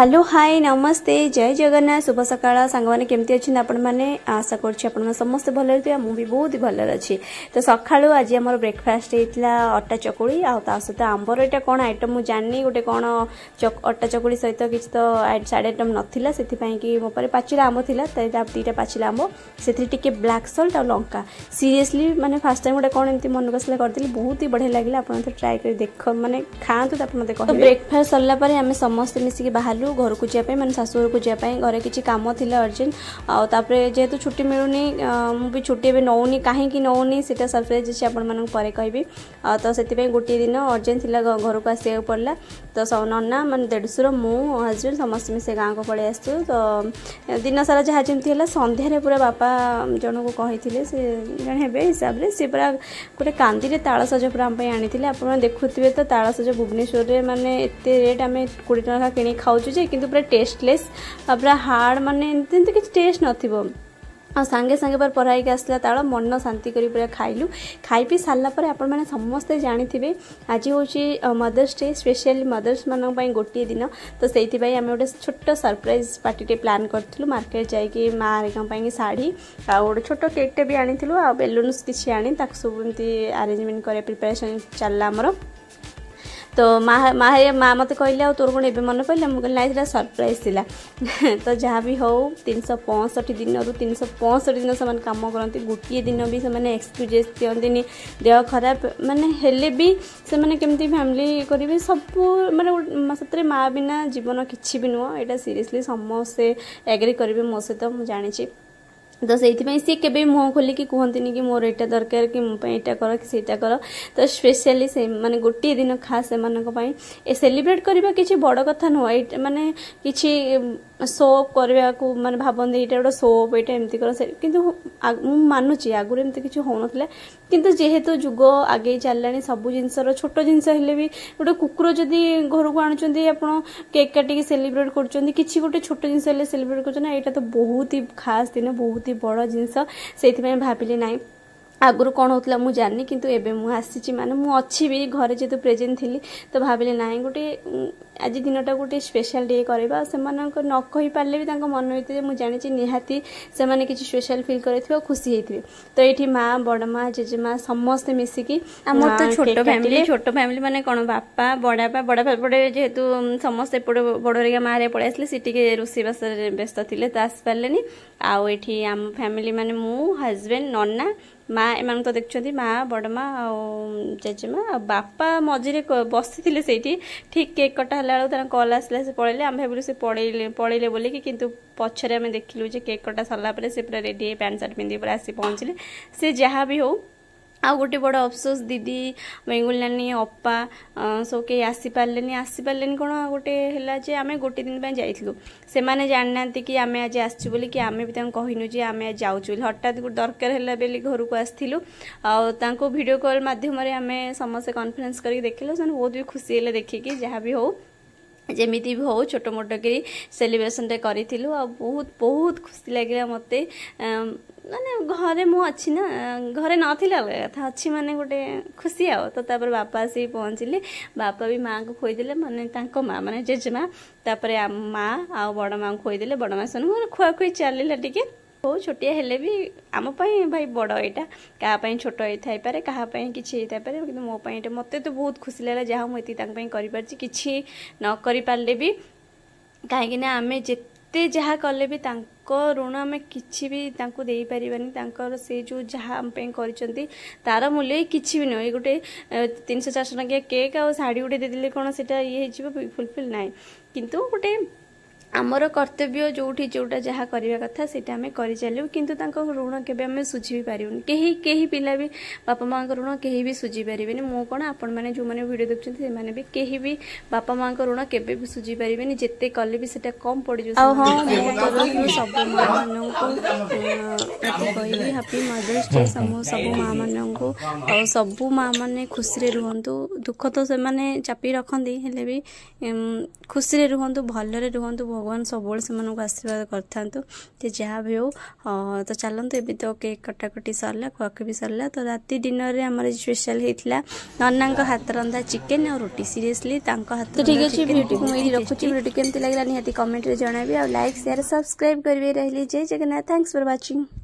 hello hi নমস্তে জয় জগন্নাথ শুভ সকাল সাংবাদিক কেমতি অনেক আপনার আশা করছি আপনার সমস্ত ভালো হয়ে মু বহুত ভালো অছি তো সকালু আজ আমার ব্রেকফাস্ট হয়েছিল অটা চকুড়ি আহ সহ আম্বর এটা কোণ আইটম মু জানি গোটে কোণ অটা চকুড়ি সহ কিছু তো সাইড আইটম নথিলা সেপাই কি মো পাখে পাচিলা আম্ব লা দুইটা পাচিলা আম্ব সেথিরে টিকে ব্ল্যাক সল্ট আর লঙ্কা সিরিয়াসলি মানে ফার্স্ট টাইম গোটে কোণ এমনি মনকু আসলে করেদেলি বহুত হি বড়িয়া লাগিলা আপনার ট্রাই করে দেখ মানে খাঁতু আপনার ব্রেকফাস্ট সরলা পরে আমি সমস্তে মিশিকি বাহারু बाहरू घर को जाए मैंने शाशुघर को जाए घर किसी कम थी अर्जेंट आप जेहतु छुट्टी मिलूनी मुझे छुट्टी एवं नौनी कहीं नौनी से सरप्राइज अच्छे आपरे कहि तो से गोटे दिन अर्जेंट थी घर को आसवाक पड़ा तो सौ नना मैं देढ़शूर मो हजबैंड समस्त मिसे गाँव को पलि आस तो दिन सारा जहाँ जमी है सन्धार पूरा बापा जन को कही जे हिसाब से पूरा गोटे कांदी में तालसज पूरा आम आनी आप देखु तो तालसज भुवनेश्वर में मानते रेट आम कोड़े टाइम कि खाऊ ପାରୁଛୁ କିନ୍ତୁ ପୁରା ଟେଷ୍ଟଲେସ୍ ଆଉ ପୁରା ହାର୍ଡ଼ ମାନେ ଏମିତି ଏମିତି କିଛି ଟେଷ୍ଟ ନଥିବ ଆଉ ସାଙ୍ଗେ ସାଙ୍ଗେ ପରେ ପରା ହେଇକି ଆସିଲା ତାଳ ମନ ଶାନ୍ତି କରି ପୁରା ଖାଇଲୁ ଖାଇ ପିଇ ସାରିଲା ପରେ ଆପଣମାନେ ସମସ୍ତେ ଜାଣିଥିବେ ଆଜି ହେଉଛି ମଦର୍ସ ଡେ ସ୍ପେଶିଆଲି ମଦର୍ସମାନଙ୍କ ପାଇଁ ଗୋଟିଏ ଦିନ ତ ସେଇଥିପାଇଁ ଆମେ ଗୋଟେ ଛୋଟ ସରପ୍ରାଇଜ୍ ପାର୍ଟିଟେ ପ୍ଲାନ୍ କରିଥିଲୁ ମାର୍କେଟ୍ ଯାଇକି ମା ହେରିକାଙ୍କ ପାଇଁକି ଶାଢ଼ୀ ଆଉ ଗୋଟେ ଛୋଟ କେକ୍ଟେ ବି ଆଣିଥିଲୁ ଆଉ ବେଲୁନ୍ସ କିଛି ଆଣି ତାକୁ ସବୁ ଏମିତି ଆରେଞ୍ଜମେଣ୍ଟ କରିବା ପ୍ରିପାରେସନ୍ ଚାଲିଲା ଆମର ତ ମା ମା ମା ମୋତେ କହିଲେ ଆଉ ତୋର କ'ଣ ଏବେ ମନେ ପଡ଼ିଲା ମୁଁ କହିଲି ନାଇଁ ସେଇଟା ସରପ୍ରାଇଜ୍ ଥିଲା ତ ଯାହା ବି ହେଉ ତିନିଶହ ପଞ୍ଚଷଠି ଦିନରୁ ତିନିଶହ ପଞ୍ଚଷଠି ଦିନ ସେମାନେ କାମ କରନ୍ତି ଗୋଟିଏ ଦିନ ବି ସେମାନେ ଏକ୍ସକ୍ୟୁଜେସ୍ ଦିଅନ୍ତିନି ଦେହ ଖରାପ ମାନେ ହେଲେ ବି ସେମାନେ କେମିତି ଫ୍ୟାମିଲି କରିବେ ସବୁ ମାନେ ସେଥିରେ ମା ବିନା ଜୀବନ କିଛି ବି ନୁହଁ ଏଇଟା ସିରିୟସଲି ସମସ୍ତେ ଏଗ୍ରି କରିବେ ମୋ ସହିତ ମୁଁ ଜାଣିଛି ତ ସେଇଥିପାଇଁ ସିଏ କେବେ ବି ମୁହଁ ଖୋଲିକି କୁହନ୍ତିନି କି ମୋର ଏଇଟା ଦରକାର କି ମୋ ପାଇଁ ଏଇଟା କର କି ସେଇଟା କର ତ ସ୍ପେଶିଆଲି ସେମାନେ ଗୋଟିଏ ଦିନ ଖାସ୍ ସେମାନଙ୍କ ପାଇଁ ଏ ସେଲିବ୍ରେଟ୍ କରିବା କିଛି ବଡ଼ କଥା ନୁହଁ ଏଇଟା ମାନେ କିଛି ସୋ ଅପ୍ କରିବାକୁ ମାନେ ଭାବନ୍ତି ଏଇଟା ଗୋଟେ ସୋ ଅପ୍ ଏଇଟା ଏମିତି କର କିନ୍ତୁ ମୁଁ ମାନୁଛି ଆଗରୁ ଏମିତି କିଛି ହେଉନଥିଲା କିନ୍ତୁ ଯେହେତୁ ଯୁଗ ଆଗେଇ ଚାଲିଲାଣି ସବୁ ଜିନିଷର ଛୋଟ ଜିନିଷ ହେଲେ ବି ଗୋଟେ କୁକୁର ଯଦି ଘରକୁ ଆଣୁଛନ୍ତି ଆପଣ କେକ୍ କାଟିକି ସେଲିବ୍ରେଟ୍ କରୁଛନ୍ତି କିଛି ଗୋଟେ ଛୋଟ ଜିନିଷ ହେଲେ ସେଲିବ୍ରେଟ୍ କରୁଛନ୍ତି ଏଇଟା ତ ବହୁତ ହି ଖାସ୍ ଦିନ ବହୁତ ଏମିତି ବଡ଼ ଜିନିଷ ସେଇଥିପାଇଁ ଭାବିଲି ନାହିଁ ଆଗରୁ କ'ଣ ହେଉଥିଲା ମୁଁ ଜାଣିନି କିନ୍ତୁ ଏବେ ମୁଁ ଆସିଛି ମାନେ ମୁଁ ଅଛି ବି ଘରେ ଯେହେତୁ ପ୍ରେଜେଣ୍ଟ ଥିଲି ତ ଭାବିଲି ନାହିଁ ଗୋଟେ ଆଜି ଦିନଟା ଗୋଟେ ସ୍ପେଶାଲ୍ ଡେ କରିବା ସେମାନଙ୍କ ନ କହିପାରିଲେ ବି ତାଙ୍କ ମନ ଭିତରେ ମୁଁ ଜାଣିଛି ନିହାତି ସେମାନେ କିଛି ସ୍ପେଶାଲ୍ ଫିଲ୍ କରିଥିବେ ଆଉ ଖୁସି ହେଇଥିବେ ତ ଏଇଠି ମା ବଡ଼ ମା ଜେଜେମା ସମସ୍ତେ ମିଶିକି ଆମର ତ ଛୋଟ ଫ୍ୟାମିଲି ଛୋଟ ଫ୍ୟାମିଲି ମାନେ କ'ଣ ବାପା ବଡ଼ବାପା ବଡ଼ବାପା ଏପଟେ ଯେହେତୁ ସମସ୍ତେ ଏପଟେ ବଡ଼ରିକା ମାଆରେ ପଳେଇ ଆସିଲେ ସେ ଟିକେ ରୋଷେଇବାସରେ ବ୍ୟସ୍ତ ଥିଲେ ତ ଆସିପାରିଲେନି ଆଉ ଏଠି ଆମ ଫ୍ୟାମିଲି ମାନେ ମୁଁ ହଜବେଣ୍ଡ ନନା ମା ଏମାନେ ତ ଦେଖୁଛନ୍ତି ମା ବଡ଼ ମା ଆଉ ଜେଜେମା ଆଉ ବାପା ମଝିରେ ବସିଥିଲେ ସେଇଠି ଠିକ୍ କେକ୍ କଟା ସରିଲାବେଳକୁ ତାଙ୍କ କଲ୍ ଆସିଲା ସେ ପଳେଇଲେ ଆମେ ଭାବିଲୁ ସେ ପଳେଇଲେ ପଳେଇଲେ ବୋଲିକି କିନ୍ତୁ ପଛରେ ଆମେ ଦେଖିଲୁ ଯେ କେକ୍ କଟା ସରିଲା ପରେ ସେ ପୁରା ରେଡ଼ି ହେଇ ପ୍ୟାଣ୍ଟ ସାର୍ଟ ପିନ୍ଧିକି ପୁରା ଆସି ପହଞ୍ଚିଲେ ସେ ଯାହା ବି ହେଉ ଆଉ ଗୋଟେ ବଡ଼ ଅଫସୋସ ଦିଦି ବେଙ୍ଗୁଲ ନାନୀ ଅପା ସବୁ କେହି ଆସିପାରିଲେନି ଆସିପାରିଲେନି କ'ଣ ଗୋଟେ ହେଲା ଯେ ଆମେ ଗୋଟେ ଦିନ ପାଇଁ ଯାଇଥିଲୁ ସେମାନେ ଜାଣିନାହାନ୍ତି କି ଆମେ ଆଜି ଆସିଛୁ ବୋଲି କି ଆମେ ବି ତାଙ୍କୁ କହିନୁ ଯେ ଆମେ ଆଜି ଯାଉଛୁ ବୋଲି ହଠାତ୍ ଗୋଟେ ଦରକାର ହେଲା ବୋଲି ଘରକୁ ଆସିଥିଲୁ ଆଉ ତାଙ୍କୁ ଭିଡ଼ିଓ କଲ୍ ମାଧ୍ୟମରେ ଆମେ ସମସ୍ତେ କନଫରେନ୍ସ କରିକି ଦେଖିଲୁ ସେମାନେ ବହୁତ ବି ଖୁସି ହେଲେ ଦେଖିକି ଯାହା ବି ହେଉ ଯେମିତି ବି ହଉ ଛୋଟ ମୋଟ କରି ସେଲିବ୍ରେସନ୍ଟେ କରିଥିଲୁ ଆଉ ବହୁତ ବହୁତ ଖୁସି ଲାଗିଲା ମୋତେ ମାନେ ଘରେ ମୁଁ ଅଛି ନା ଘରେ ନଥିଲା ଅଲଗା କଥା ଅଛି ମାନେ ଗୋଟେ ଖୁସି ଆଉ ତ ତାପରେ ବାପା ଆସିକି ପହଞ୍ଚିଲେ ବାପା ବି ମାଆଙ୍କୁ ଖୋଇଦେଲେ ମାନେ ତାଙ୍କ ମାଆ ମାନେ ଜେଜେମା ତାପରେ ମାଆ ଆଉ ବଡ଼ ମାଆଙ୍କୁ ଖୋଇଦେଲେ ବଡ଼ ମାଆ ସେମାନେ ଖୁଆ ଖୁଆଇ ଚାଲିଲା ଟିକେ ହଉ ଛୋଟିଆ ହେଲେ ବି ଆମ ପାଇଁ ଭାଇ ବଡ଼ ଏଇଟା କାହା ପାଇଁ ଛୋଟ ହେଇଥାଇପାରେ କାହା ପାଇଁ କିଛି ହେଇଥାଇପାରେ କିନ୍ତୁ ମୋ ପାଇଁ ଏଇଟା ମୋତେ ତ ବହୁତ ଖୁସି ଲାଗିଲା ଯାହା ମୁଁ ଏତିକି ତାଙ୍କ ପାଇଁ କରିପାରିଛି କିଛି ନ କରିପାରିଲେ ବି କାହିଁକିନା ଆମେ ଯେତେ ଯାହା କଲେ ବି ତାଙ୍କ ଋଣ ଆମେ କିଛି ବି ତାଙ୍କୁ ଦେଇପାରିବାନି ତାଙ୍କର ସେ ଯେଉଁ ଯାହା ଆମ ପାଇଁ କରିଛନ୍ତି ତାର ମୂଲ୍ୟ କିଛି ବି ନୁହେଁ ଗୋଟେ ତିନିଶହ ଚାରିଶହ ଟଙ୍କିଆ କେକ୍ ଆଉ ଶାଢ଼ୀ ଗୋଟେ ଦେଇଦେଲେ କ'ଣ ସେଇଟା ଇଏ ହେଇଯିବ ଫୁଲଫିଲ୍ ନାହିଁ କିନ୍ତୁ ଗୋଟେ आमर कर्तव्य जो जोटा जहाँ करवा कथा से आम कर ऋण के सुझ भी पार कही कहीं पिला भी बापा माँ का ऋण कहीं भी सुझी पारे मुँह कौन आपण मैंने जो मैंने भिड देखते मैंने कहीं भी बापा माँ का ऋण के सुझ पारे जिते कले भी कम पड़ज सब कहि हापी सब माँ मान सब माँ मैंने खुशी रुहतु दुख तो से चपी रखती खुशी रुहतु भल रुहतु भगवान भगवान सब आशीर्वाद कर था जहाँ भी हो तो चलत ए के कटाकटी सरला भी सरला तो राति डिनर में आम स्पेशल होता नना हाथ रंधा चिकेन आ रुट सीरीयसली हाथ ठीक अच्छे रखुची भिडियो कमी लगेगा निहती कमेंट में जनवि लाइक सेयार सब्सक्राइब करेंगे रही जय जगन्नाथ थैंक्स फर व्वाचिंग